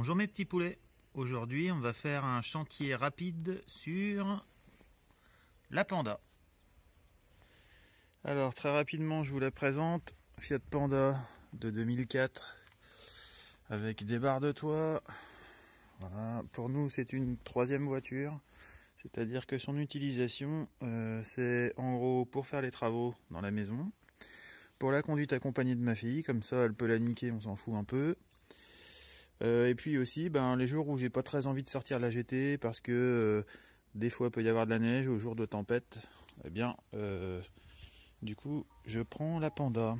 Bonjour mes petits poulets. Aujourd'hui, on va faire un chantier rapide sur la Panda. Alors, très rapidement, je vous la présente. Fiat Panda de 2004 avec des barres de toit. Pour nous, c'est une troisième voiture. C'est-à-dire que son utilisation, euh, c'est en gros pour faire les travaux dans la maison. Pour la conduite accompagnée de ma fille, comme ça elle peut la niquer, on s'en fout un peu. Euh, et puis aussi, ben, les jours où j'ai pas très envie de sortir la GT parce que euh, des fois il peut y avoir de la neige ou jour de tempête, eh bien, euh, du coup, je prends la Panda.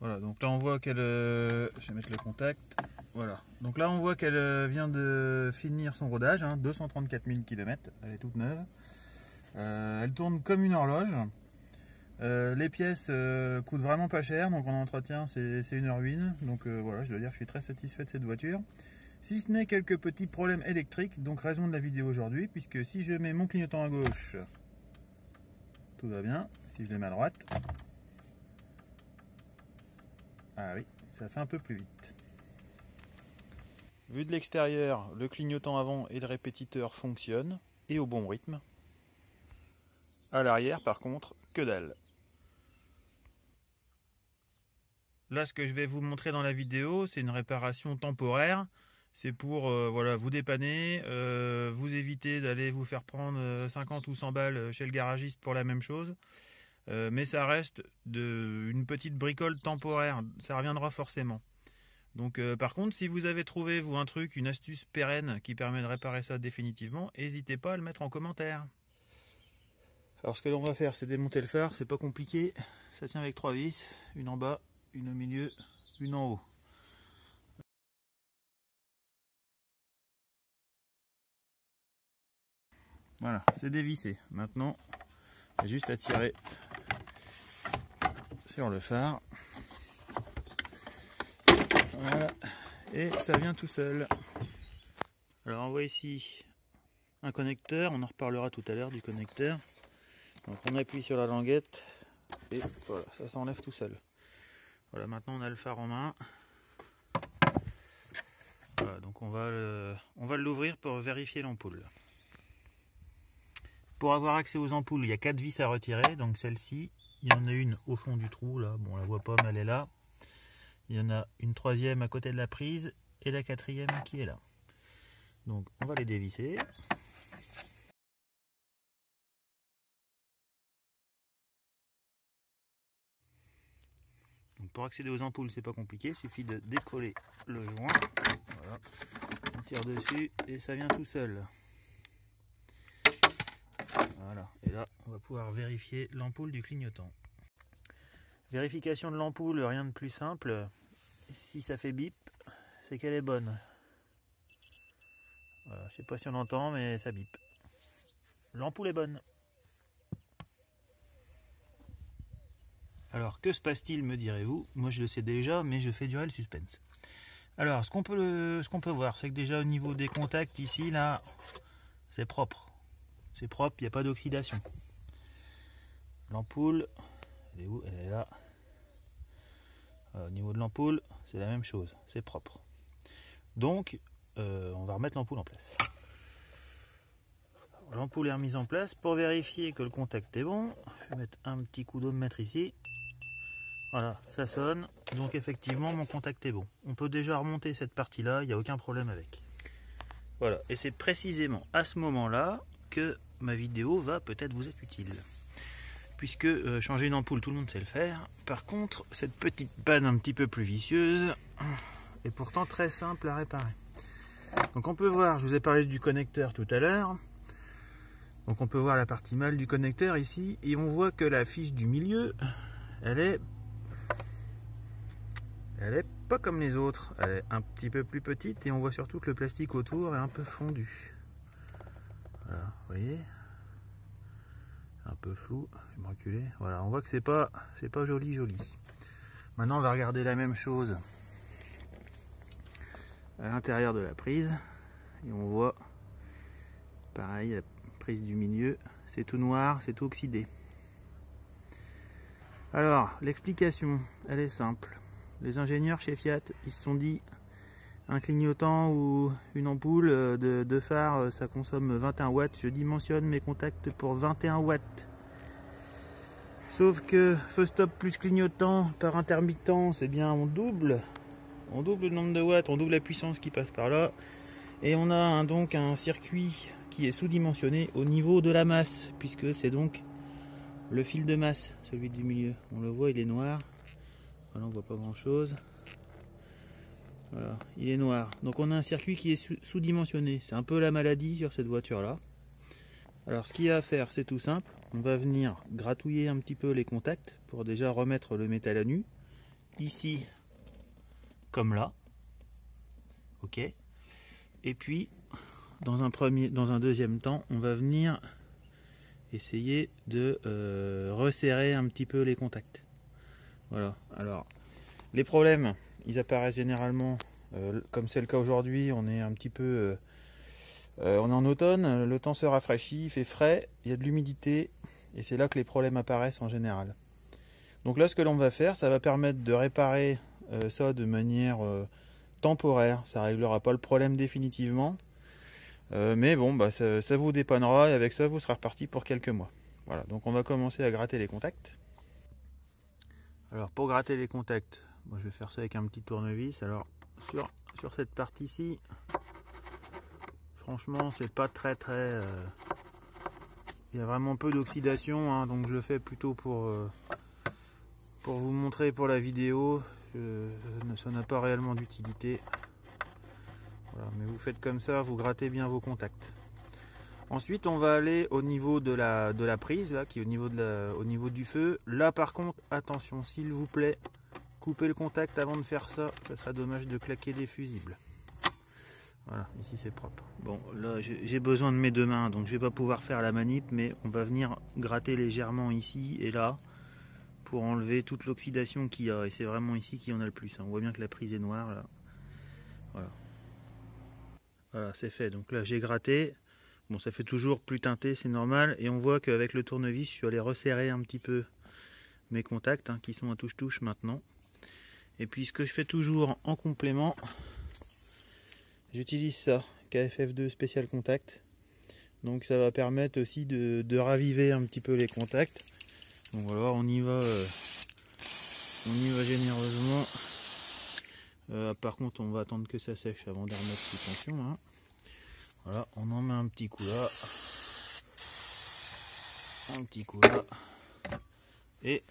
Voilà, donc là on voit qu'elle. je mettre le contact. Voilà, donc là on voit qu'elle vient de finir son rodage, 234 000 km, elle est toute neuve. elle tourne comme une horloge. Euh, les pièces euh, coûtent vraiment pas cher, donc en entretien c'est une ruine. Donc euh, voilà, je dois dire que je suis très satisfait de cette voiture. Si ce n'est quelques petits problèmes électriques, donc raison de la vidéo aujourd'hui, puisque si je mets mon clignotant à gauche, tout va bien. Si je les mets à droite, ah oui, ça fait un peu plus vite. Vu de l'extérieur, le clignotant avant et le répétiteur fonctionnent, et au bon rythme. À l'arrière, par contre, que dalle. Là, ce que je vais vous montrer dans la vidéo, c'est une réparation temporaire. C'est pour euh, voilà, vous dépanner, euh, vous éviter d'aller vous faire prendre 50 euh, ou 100 balles chez le garagiste pour la même chose. mais ça reste une petite bricole temporaire, ça reviendra forcément. Donc par contre, si vous avez trouvé vous un truc, une astuce pérenne qui permet de réparer ça définitivement, n'hésitez pas à le mettre en commentaire. Alors ce que l'on va faire, c'est démonter le phare, c'est pas compliqué. Ça tient avec trois vis, une en bas une au milieu, une en haut. Voilà, c'est dévissé. Maintenant, il juste à tirer sur le phare. Voilà, et ça vient tout seul. Alors on voit ici un connecteur, on en reparlera tout à l'heure du connecteur. Donc on appuie sur la languette et voilà, ça s'enlève tout seul. Voilà, maintenant on a le phare en main. Voilà, donc on va l'ouvrir pour vérifier l'ampoule. Pour avoir accès aux ampoules, il y a quatre vis à retirer. Donc celle-ci, il y en a une au fond du trou là. Bon, on la voit pas, mais elle est là. Il y en a une troisième à côté de la prise et la quatrième qui est là. Donc on va les dévisser. Pour accéder aux ampoules, c'est pas compliqué, il suffit de décoller le joint. On tire dessus et ça vient tout seul. Voilà, et là, on va pouvoir vérifier l'ampoule du clignotant. Vérification de l'ampoule, rien de plus simple. Si ça fait bip, c'est qu'elle est bonne. Voilà, je sais pas si on entend, mais ça bip. L'ampoule est bonne. Alors, que se passe-t-il, me direz-vous Moi, je le sais déjà, mais je fais durer le suspense. Alors, ce qu'on peut, voir, c'est que déjà au niveau des contacts, ici, là, c'est propre. C'est propre, il n'y a pas d'oxydation. L'ampoule, elle est où Elle est là. au niveau de l'ampoule, c'est la même chose, c'est propre. Donc, euh, on va remettre l'ampoule en place. L'ampoule est remise en place. Pour vérifier que le contact est bon, je vais mettre un petit coup d'eau de mettre ici. Voilà, ça sonne. Donc effectivement, mon contact est bon. On peut déjà remonter cette partie-là, il n'y a aucun problème avec. Voilà, et c'est précisément à ce moment-là que ma vidéo va peut-être vous être utile. Puisque euh, changer une ampoule, tout le monde sait le faire. Par contre, cette petite panne un petit peu plus vicieuse est pourtant très simple à réparer. Donc on peut voir, je vous ai parlé du connecteur tout à l'heure. Donc on peut voir la partie mâle du connecteur ici. Et on voit que la fiche du milieu, elle est elle est pas comme les autres, elle est un petit peu plus petite et on voit surtout que le plastique autour est un peu fondu. Voilà, vous voyez? Un peu flou, je. Voilà, on voit que c'est pas c'est pas joli joli. Maintenant on va regarder la même chose à l'intérieur de la prise et on voit pareil la prise du milieu c'est tout noir c'est tout oxydé alors l'explication elle est simple les ingénieurs chez Fiat, ils se sont dit un clignotant ou une ampoule de, de phare, ça consomme 21 watts. Je dimensionne mes contacts pour 21 watts. Sauf que feu stop plus clignotant par intermittent, c'est bien on double. On double le nombre de watts, on double la puissance qui passe par là. Et on a donc un circuit qui est sous-dimensionné au niveau de la masse, puisque c'est donc le fil de masse, celui du milieu. On le voit, il est noir. Voilà, on voit pas grand chose. Voilà, il est noir. Donc on a un circuit qui est sous-dimensionné. C'est un peu la maladie sur cette voiture-là. Alors ce qu'il y a à faire, c'est tout simple. On va venir gratouiller un petit peu les contacts pour déjà remettre le métal à nu. Ici, comme là. Ok. Et puis, dans un, premier, dans un deuxième temps, on va venir essayer de euh, resserrer un petit peu les contacts. Voilà. Alors, les problèmes, ils apparaissent généralement, euh, comme c'est le cas aujourd'hui, on est un petit peu... Euh, on est en automne, le temps se rafraîchit, il fait frais, il y a de l'humidité, et c'est là que les problèmes apparaissent en général. Donc là, ce que l'on va faire, ça va permettre de réparer ça de manière temporaire. Ça réglera pas le problème définitivement. Euh, mais bon, bah, ça, vous dépannera et avec ça, vous serez reparti pour quelques mois. Voilà, donc on va commencer à gratter les contacts. Alors pour gratter les contacts, moi je vais faire ça avec un petit tournevis. Alors sur, cette partie-ci, franchement c'est pas très très... Euh, il y a vraiment peu d'oxydation, hein, donc je le fais plutôt pour, euh, pour vous montrer pour la vidéo ça n'a pas réellement d'utilité. mais vous faites comme ça, vous grattez bien vos contacts. Ensuite, on va aller au niveau de la, de la prise, là, qui est au niveau, de au niveau du feu. Là, par contre, attention, s'il vous plaît, coupez le contact avant de faire ça. Ça serait dommage de claquer des fusibles. Voilà, ici c'est propre. Bon, là, j'ai besoin de mes deux mains, donc je vais pas pouvoir faire la manip, mais on va venir gratter légèrement ici et là pour enlever toute l'oxydation qu'il y a. Et c'est vraiment ici qu'il y en a le plus. Hein. On voit bien que la prise est noire là. Voilà, c'est fait. Donc là, j'ai gratté. Bon, ça fait toujours plus teinté, c'est normal. Et on voit qu'avec le tournevis, je suis allé resserrer un petit peu mes contacts hein, qui sont à touche-touche maintenant. Et puis, ce que je fais toujours en complément, j'utilise ça, KFF2 Special Contact. Donc, ça va permettre aussi de, de raviver un petit peu les contacts. Donc voilà, on y va, euh, on y va généreusement. Euh, par contre, on va attendre que ça sèche avant de remettre sous tension. Hein. Voilà, on en met un petit coup là, un petit coup là, et,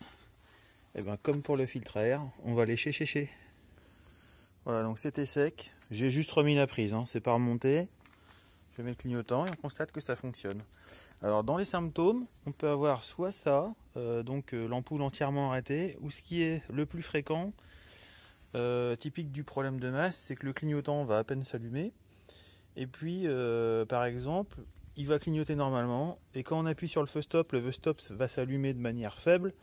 eh ben comme pour le filtre air, on va lécher Voilà, donc c'était sec. J'ai juste remis la prise, hein. c'est pas remonté. Je mets le clignotant et on constate que ça fonctionne. Alors dans les symptômes, on peut avoir soit ça, euh, donc euh, l'ampoule entièrement arrêtée, ou ce qui est le plus fréquent, euh, typique du problème de masse, c'est que le clignotant va à peine s'allumer. Et puis, par exemple, il va clignoter normalement, et quand on appuie sur le feu stop, le feu stop va s'allumer de manière faible.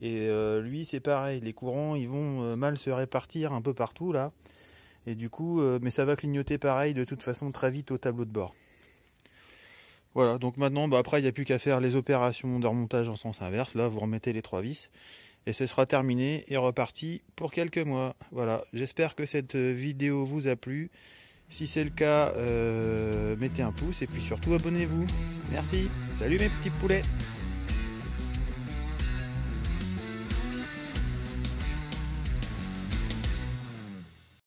Et lui, c'est pareil, les courants, ils vont mal se répartir un peu partout là. Et du coup, mais ça va clignoter pareil de toute façon très vite au tableau de bord. Voilà, donc maintenant, bah, après, il n'y a plus qu'à faire les opérations de remontage en sens inverse. Là, vous remettez les trois vis et ce sera terminé et reparti pour quelques mois. Voilà, j'espère que cette vidéo vous a plu. Si c'est le cas, euh, mettez un pouce et puis surtout abonnez-vous. Merci, salut mes petits poulets